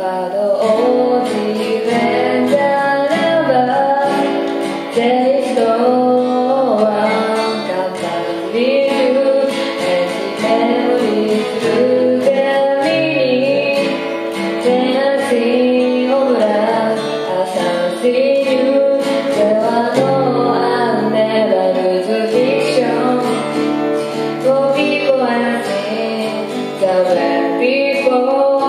바로 오지는 잘나봐 There is no one compared with the memory through the meaning Dancing all around as They are no one never lose a people and the black people.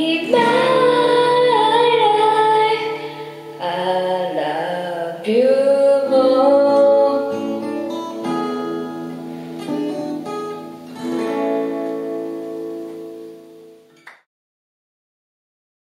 Emmanuel.